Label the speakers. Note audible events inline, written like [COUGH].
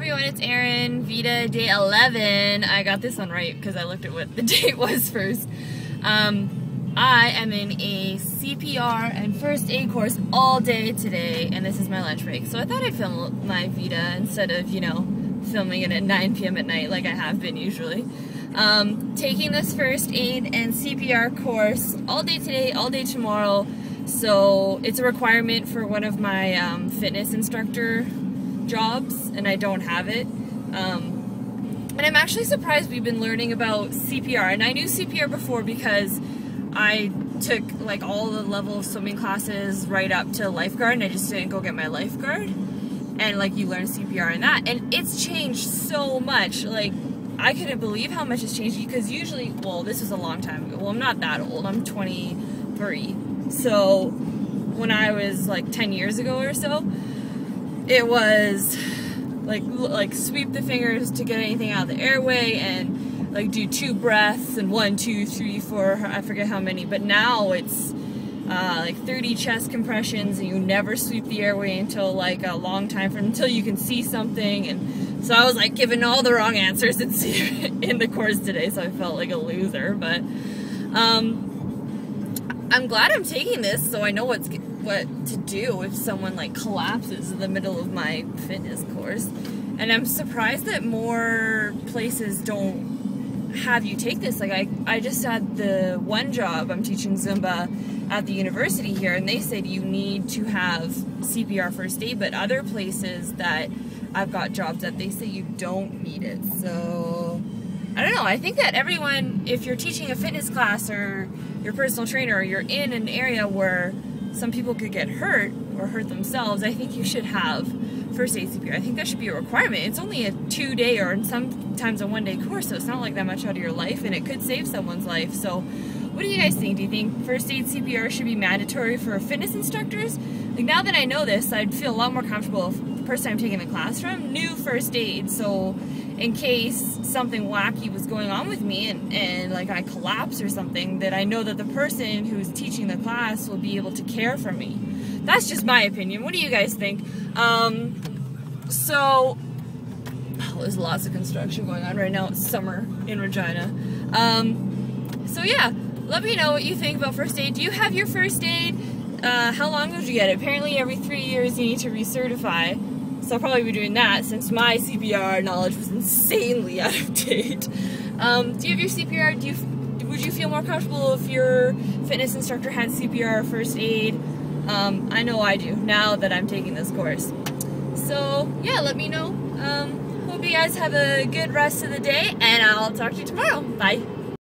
Speaker 1: everyone, it's Erin, VEDA day 11. I got this one right because I looked at what the [LAUGHS] date was first. Um, I am in a CPR and first aid course all day today and this is my lunch break. So I thought I'd film my VEDA instead of, you know, filming it at 9 p.m. at night like I have been usually. Um, taking this first aid and CPR course all day today, all day tomorrow. So it's a requirement for one of my um, fitness instructor jobs and I don't have it. Um, and I'm actually surprised we've been learning about CPR. And I knew CPR before because I took like all the level of swimming classes right up to lifeguard and I just didn't go get my lifeguard. And like you learn CPR and that. And it's changed so much. Like I couldn't believe how much has changed because usually, well, this was a long time ago. Well, I'm not that old. I'm 23. So when I was like 10 years ago or so, it was like like sweep the fingers to get anything out of the airway and like do two breaths and one, two, three, four, I forget how many. But now it's uh, like 30 chest compressions and you never sweep the airway until like a long time for until you can see something. And so I was like giving all the wrong answers [LAUGHS] in the course today. So I felt like a loser. But um, I'm glad I'm taking this so I know what's what to do if someone like collapses in the middle of my fitness course. And I'm surprised that more places don't have you take this. Like I, I just had the one job, I'm teaching Zumba at the university here, and they said you need to have CPR first aid, but other places that I've got jobs that they say you don't need it. So I don't know. I think that everyone, if you're teaching a fitness class or your personal trainer, or you're in an area where some people could get hurt or hurt themselves, I think you should have first aid CPR. I think that should be a requirement. It's only a two day or sometimes a one day course, so it's not like that much out of your life and it could save someone's life. So what do you guys think? Do you think first aid CPR should be mandatory for fitness instructors? Like now that I know this, I'd feel a lot more comfortable if the person I'm taking the class from knew first aid. So in case something wacky was going on with me and, and like I collapse or something, that I know that the person who's teaching the class will be able to care for me. That's just my opinion. What do you guys think? Um, so, oh, [SIGHS] there's lots of construction going on right now. It's summer in Regina. Um, so yeah, let me know what you think about first aid. Do you have your first aid? Uh, how long did you get it? Apparently every three years you need to recertify. So I'll probably be doing that since my CPR knowledge was insanely [LAUGHS] out of date. Um, do you have your CPR? Do you would you feel more comfortable if your fitness instructor had CPR first aid? Um, I know I do now that I'm taking this course. So yeah, let me know. Um, hope you guys have a good rest of the day, and I'll talk to you tomorrow. Bye.